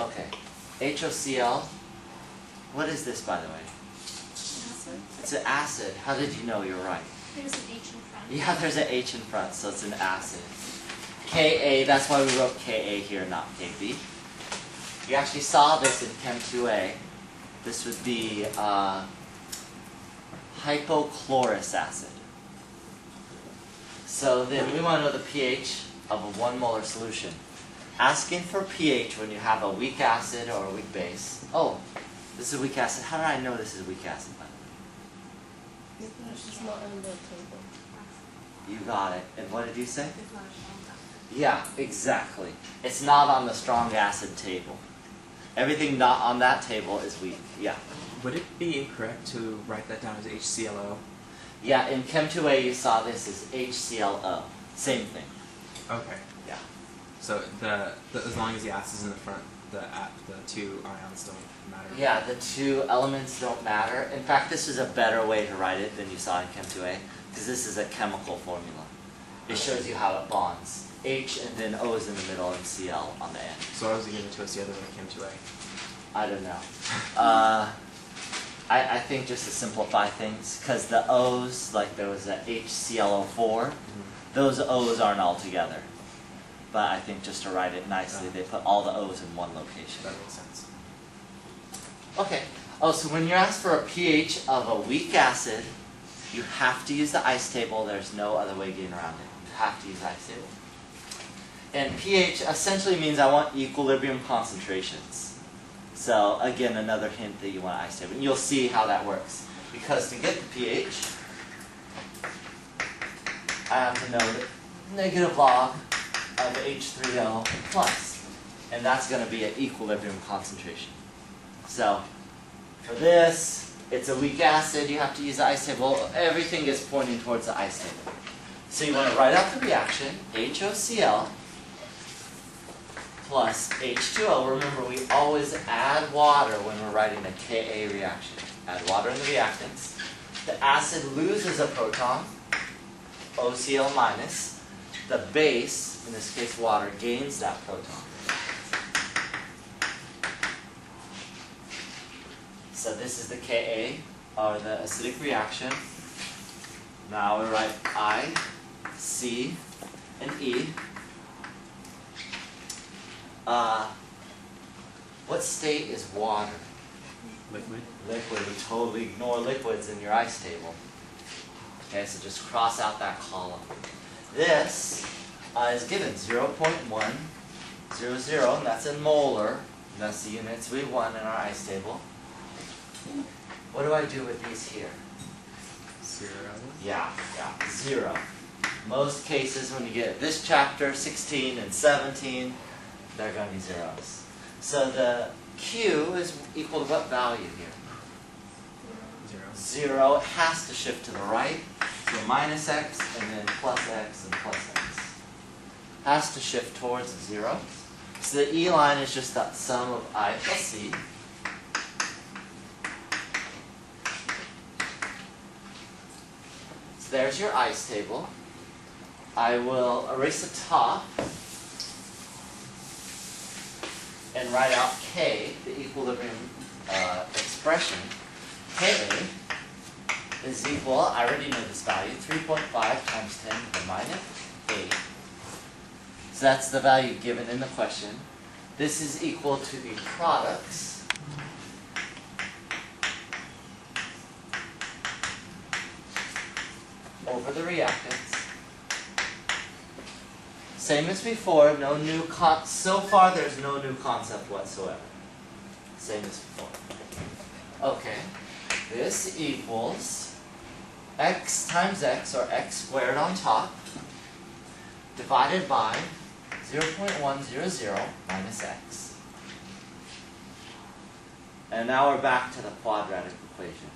Okay. HOCl. What is this, by the way? Acid. It's an acid. How did you know you're right? There's an H in front. Yeah, there's an H in front, so it's an acid. Ka, that's why we wrote Ka here, not Kb. You actually saw this in Chem 2a. This would be uh, hypochlorous acid. So then we want to know the pH of a one molar solution. Asking for pH when you have a weak acid or a weak base. Oh, this is a weak acid. How did I know this is a weak acid? by the way? It's not on the table. You got it. And what did you say? It's not a strong acid. Yeah, exactly. It's not on the strong acid table. Everything not on that table is weak. Yeah. Would it be incorrect to write that down as HClO? Yeah, in Chem 2a you saw this as HClO. Same thing. Okay. Yeah. So the, the as long as the acid's in the front, the the two ions don't matter. Yeah, the two elements don't matter. In fact, this is a better way to write it than you saw in Chem 2a because this is a chemical formula. It shows you how it bonds. H and then O is in the middle and Cl on the end. So I was giving it to us the other way Chem 2a. I don't know. Uh, I, I think just to simplify things, because the O's, like there was a HClO4, those O's aren't all together. But I think just to write it nicely, they put all the O's in one location. That makes sense. Okay. Oh, so when you're asked for a pH of a weak acid, you have to use the ice table. There's no other way getting around it. You have to use the ice table. And pH essentially means I want equilibrium concentrations. So again, another hint that you want ice table. And you'll see how that works. Because to get the pH, I have to know that negative log of H3O plus. And that's going to be an equilibrium concentration. So for this, it's a weak acid, you have to use the ice table. Everything is pointing towards the ice table. So you want to write out the reaction, HOCl plus H2O. Remember, we always add water when we're writing a Ka reaction. Add water in the reactants. The acid loses a proton, OCl minus. The base, in this case water, gains that proton. So this is the Ka, or the acidic reaction. Now we write I, C, and E. Uh, what state is water? Liquid. Liquid. We totally ignore liquids in your ice table. Okay, so just cross out that column. This uh, is given 0.100, and that's in molar. And that's the units we want in our ice table. What do I do with these here? Zero. Yeah, yeah, zero. Most cases when you get this chapter, 16 and 17, they're going to be zeros. So the Q is equal to what value here? Zero. Zero. It has to shift to the right. So minus x and then plus x and plus x. Has to shift towards zero. So the E line is just that sum of I plus C. So there's your ice table. I will erase the top and write out K, the equilibrium uh, expression. Ka is equal, I already know this value, 3.5 times 10 to the minus 8. So that's the value given in the question. This is equal to the products. over the reactants. Same as before, no new con- so far there's no new concept whatsoever. Same as before. Okay, this equals x times x, or x squared on top, divided by 0.100 minus x. And now we're back to the quadratic equation.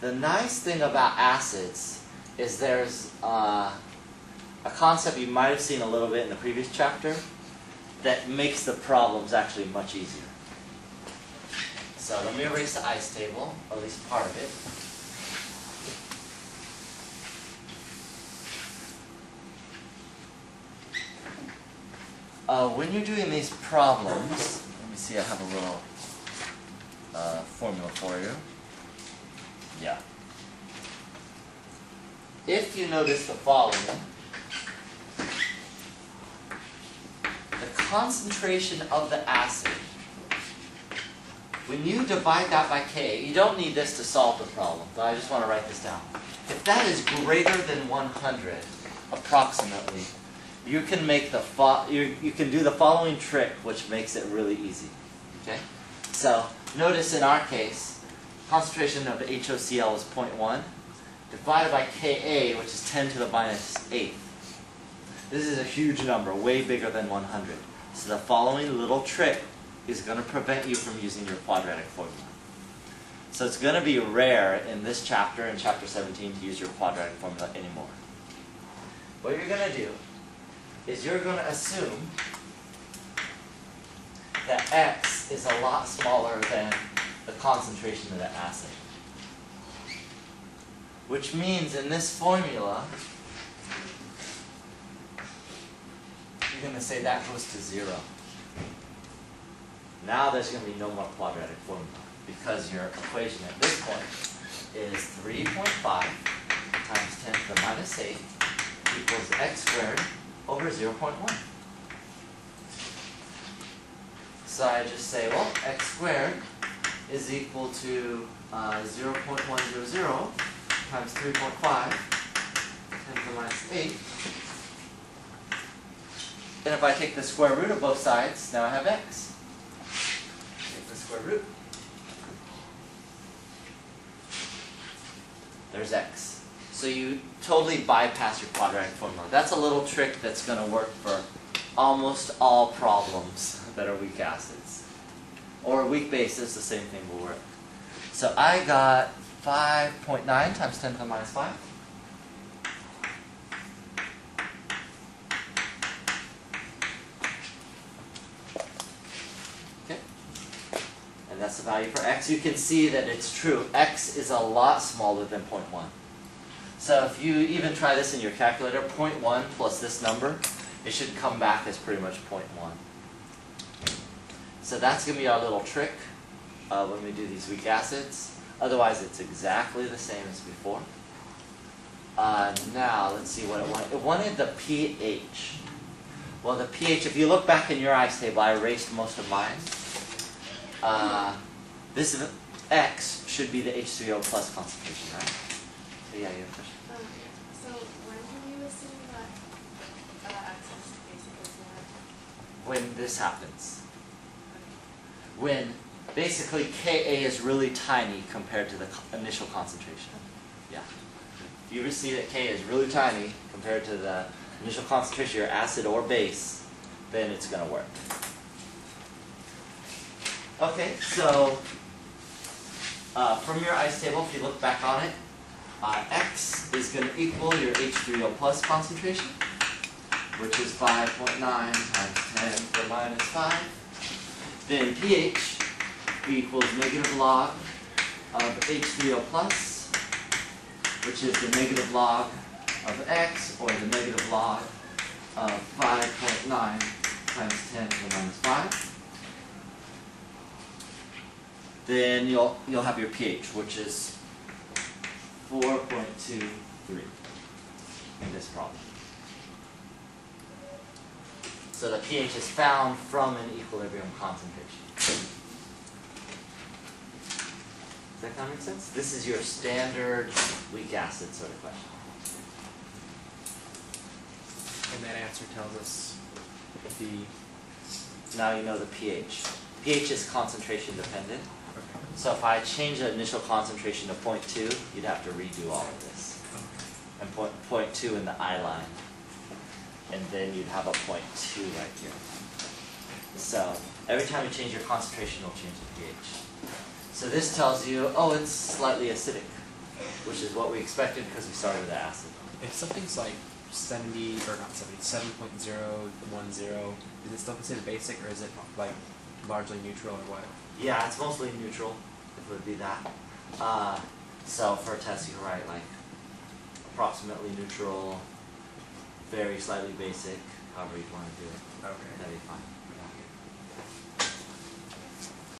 The nice thing about acids is there's uh, a concept you might have seen a little bit in the previous chapter that makes the problems actually much easier. So let me erase the ice table, or at least part of it. Uh, when you're doing these problems, let me see, I have a little uh, formula for you. Yeah. If you notice the following, the concentration of the acid, when you divide that by K, you don't need this to solve the problem, but I just want to write this down. If that is greater than 100, approximately, you can make the fo- you, you can do the following trick, which makes it really easy. Okay, so notice in our case, concentration of HOCl is 0.1 divided by Ka, which is 10 to the minus 8. This is a huge number, way bigger than 100. So the following little trick is going to prevent you from using your quadratic formula. So it's going to be rare in this chapter, in chapter 17, to use your quadratic formula anymore. What you're going to do is you're going to assume that x is a lot smaller than the concentration of the acid. Which means in this formula, you're going to say that goes to zero. Now there's going to be no more quadratic formula because your equation at this point is 3.5 times 10 to the minus 8 equals x squared over 0.1. So I just say, well, x squared is equal to uh, 0.100 times 3.5 10 to the minus 8. And if I take the square root of both sides, now I have x. Take the square root. There's x. So you totally bypass your quadratic formula. That's a little trick that's going to work for almost all problems that are weak acids. Or weak bases, the same thing will work. So I got 5.9 times 10 to the minus 5. Okay. And that's the value for x. You can see that it's true. x is a lot smaller than 0.1. So if you even try this in your calculator, 0.1 plus this number, it should come back as pretty much 0.1. So that's going to be our little trick uh, when we do these weak acids. Otherwise, it's exactly the same as before. Uh, now, let's see what it wanted. It wanted the pH. Well, the pH, if you look back in your ice table, I erased most of mine. Uh, this X should be the H3O plus concentration, right? So yeah, you have a question? Um, so when can you assume that, uh, access to zero? When this happens. When basically Ka is really tiny compared to the co- initial concentration. Yeah. If you ever see that Ka is really tiny compared to the initial concentration, your acid or base, then it's going to work. Okay, so uh, from your ice table, if you look back on it, uh, X is going to equal your H3O plus concentration, which is 5.9 times 10 to the minus 5. Then pH equals negative log of H3O plus, which is the negative log of X, or the negative log of 5.9 times 10 to the minus 5. Then you'll, you'll have your pH, which is 4.23 in this problem. So the pH is found from an equilibrium concentration. Does that kind of make sense? This is your standard weak acid sort of question. And that answer tells us the. Now you know the pH. pH is concentration dependent. So if I change the initial concentration to 0.2, you'd have to redo all of this. And point, point 0.2 in the I line. And then you'd have a 0.2 right here. So every time you change your concentration, it'll change the pH. So this tells you, oh, it's slightly acidic, which is what we expected because we started with acid. If something's like 70 or not 70, 7.010, is it still considered basic or is it like largely neutral or what? Yeah, it's mostly neutral, if it would be that. Uh, so for a test, you can write like approximately neutral, very slightly basic, however you want to do it. Okay. That'd be fine.